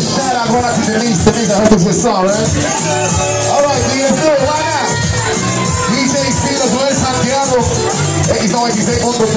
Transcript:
Shout out going out to Denise. Denise, I hope your song, right? All right, do why not? DJ Silas, do Santiago. Eles não vai dizer 1, 2,